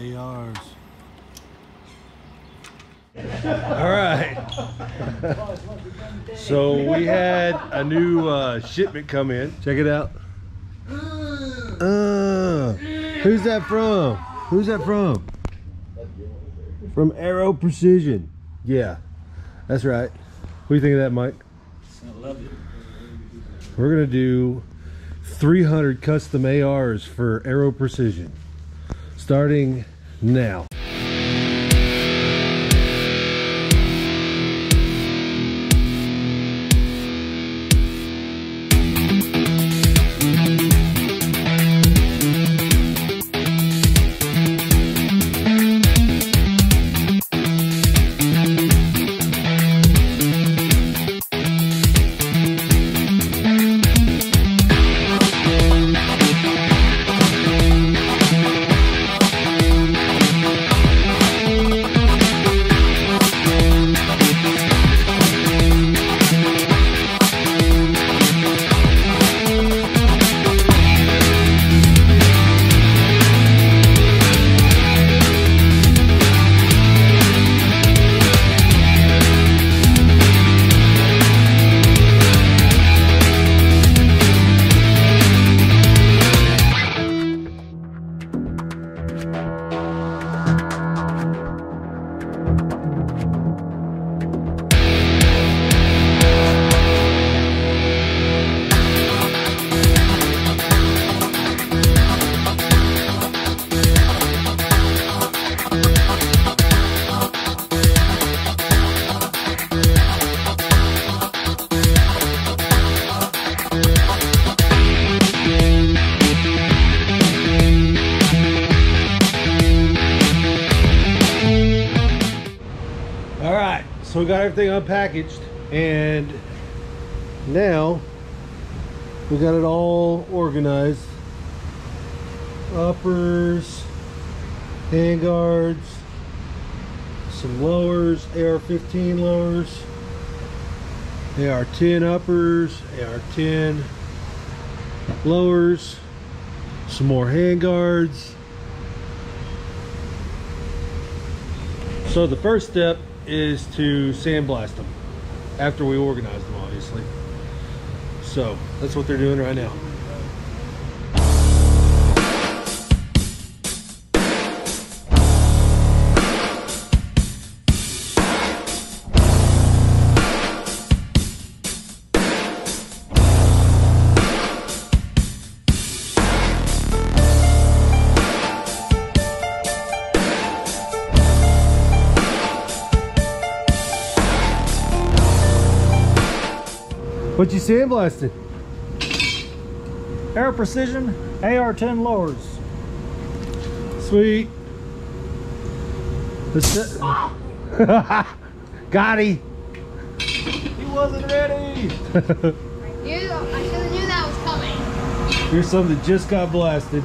ARs. All right. so we had a new uh, shipment come in. Check it out. Uh, who's that from? Who's that from? From Aero Precision. Yeah, that's right. What do you think of that, Mike? I love it. We're gonna do 300 custom ARs for Aero Precision, starting now. We got everything unpackaged, and now we got it all organized. Uppers, handguards, some lowers, AR-15 lowers, AR-10 uppers, AR-10 lowers, some more handguards. So the first step is to sandblast them after we organize them, obviously. So that's what they're doing right now. What you sandblasted? Aero Precision AR-10 lowers. Sweet. That's it. Got he. He wasn't ready. Knew, I should have knew that was coming. Here's some that just got blasted.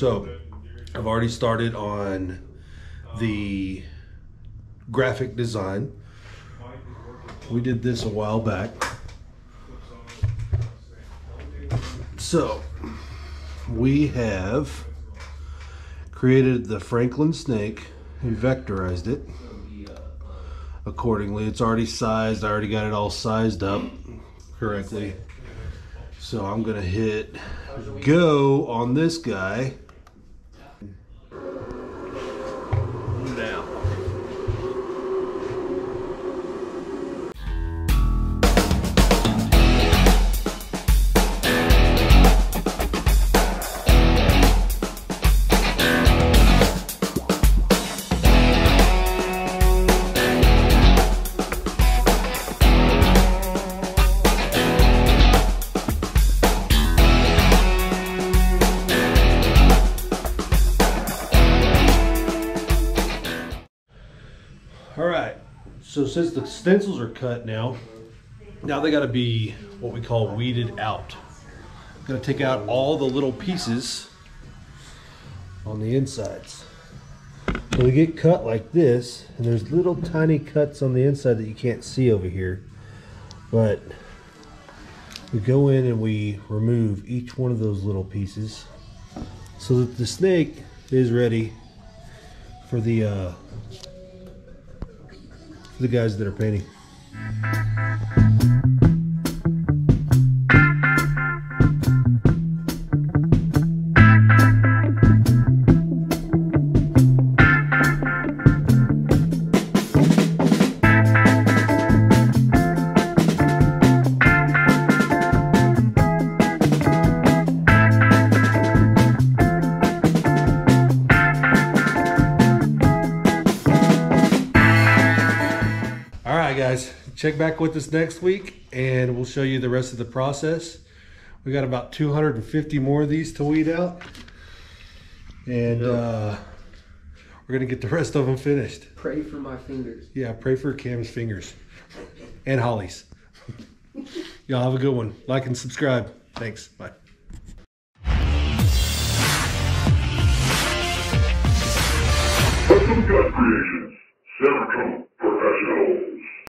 So I've already started on the graphic design. We did this a while back. So we have created the Franklin snake and vectorized it accordingly. It's already sized. I already got it all sized up correctly. So I'm gonna hit go on this guy. All right. So since the stencils are cut now, now they got to be what we call weeded out. I'm gonna take out all the little pieces on the insides. So they get cut like this, and there's little tiny cuts on the inside that you can't see over here. But we go in and we remove each one of those little pieces so that the snake is ready for the uh, the guys that are painting. Guys, check back with us next week and we'll show you the rest of the process. We got about 250 more of these to weed out. And uh, we're going to get the rest of them finished. Pray for my fingers. Yeah, pray for Cam's fingers and Holly's. Y'all have a good one. Like and subscribe. Thanks. Bye. Custom Cut Creations, Centercom Professionals.